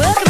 Welcome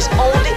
his own